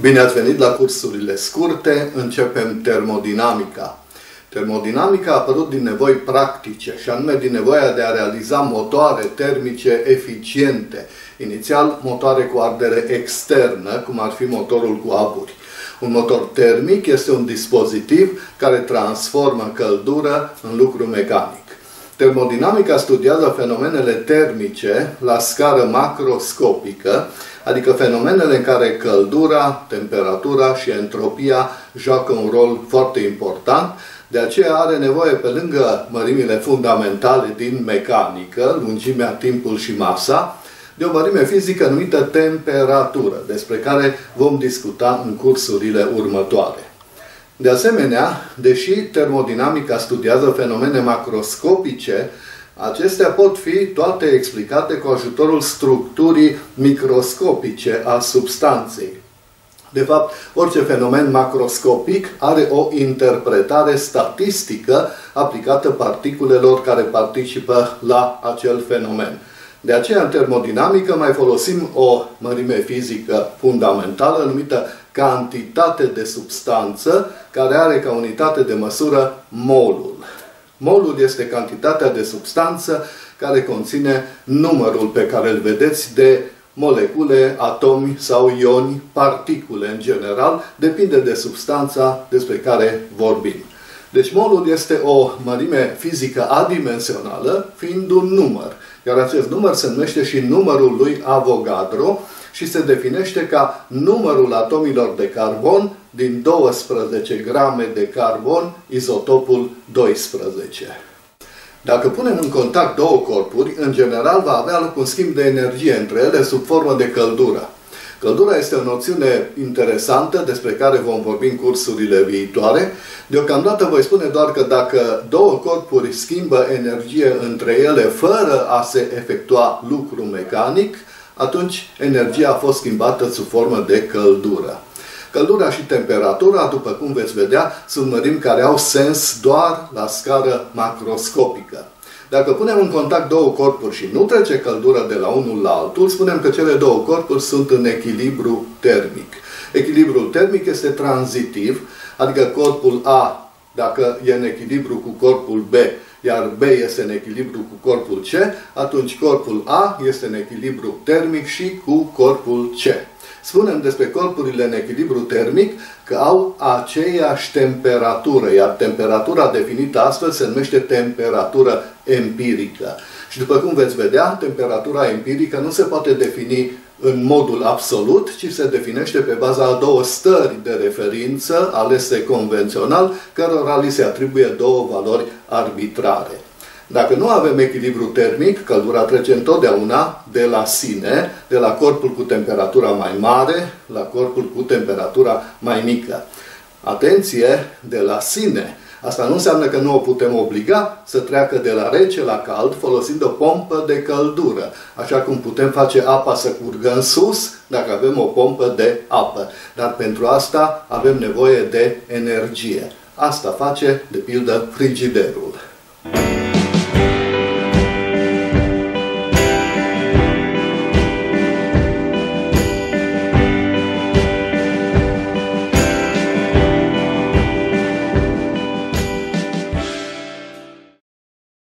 Bine ați venit la cursurile scurte, începem termodinamica. Termodinamica a apărut din nevoi practice și anume din nevoia de a realiza motoare termice eficiente, inițial motoare cu ardere externă, cum ar fi motorul cu aburi. Un motor termic este un dispozitiv care transformă căldură în lucru mecanic. Termodinamica studiază fenomenele termice la scară macroscopică, adică fenomenele în care căldura, temperatura și entropia joacă un rol foarte important, de aceea are nevoie, pe lângă mărimile fundamentale din mecanică, lungimea, timpul și masa, de o mărime fizică numită temperatură, despre care vom discuta în cursurile următoare. De asemenea, deși termodinamica studiază fenomene macroscopice, acestea pot fi toate explicate cu ajutorul structurii microscopice a substanței. De fapt, orice fenomen macroscopic are o interpretare statistică aplicată particulelor care participă la acel fenomen. De aceea, în termodinamică mai folosim o mărime fizică fundamentală numită cantitate de substanță care are ca unitate de măsură molul. Molul este cantitatea de substanță care conține numărul pe care îl vedeți de molecule, atomi sau ioni, particule în general, depinde de substanța despre care vorbim. Deci molul este o mărime fizică adimensională, fiind un număr. Iar acest număr se numește și numărul lui Avogadro și se definește ca numărul atomilor de carbon din 12 grame de carbon, izotopul 12. Dacă punem în contact două corpuri, în general va avea loc un schimb de energie între ele sub formă de căldură. Căldura este o noțiune interesantă despre care vom vorbi în cursurile viitoare. Deocamdată voi spune doar că dacă două corpuri schimbă energie între ele fără a se efectua lucru mecanic, atunci energia a fost schimbată sub formă de căldură. Căldura și temperatura, după cum veți vedea, sunt mărimi care au sens doar la scară macroscopică. Dacă punem în contact două corpuri și nu trece căldură de la unul la altul, spunem că cele două corpuri sunt în echilibru termic. Echilibrul termic este tranzitiv, adică corpul A, dacă e în echilibru cu corpul B, iar B este în echilibru cu corpul C, atunci corpul A este în echilibru termic și cu corpul C. Spunem despre corpurile în echilibru termic că au aceeași temperatură, iar temperatura definită astfel se numește temperatură empirică. Și după cum veți vedea, temperatura empirică nu se poate defini în modul absolut, ci se definește pe baza a două stări de referință alese convențional, cărora li se atribuie două valori arbitrare. Dacă nu avem echilibru termic, căldura trece întotdeauna de la sine, de la corpul cu temperatura mai mare la corpul cu temperatura mai mică. Atenție, de la sine. Asta nu înseamnă că nu o putem obliga să treacă de la rece la cald folosind o pompă de căldură. Așa cum putem face apa să curgă în sus dacă avem o pompă de apă. Dar pentru asta avem nevoie de energie. Asta face, de pildă, frigiderul.